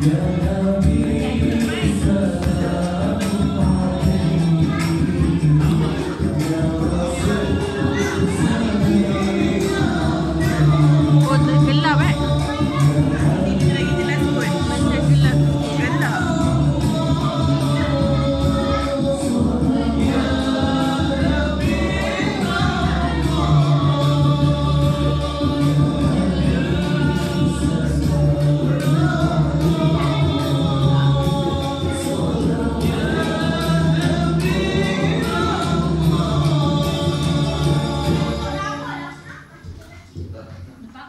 Thank you. 分かんない。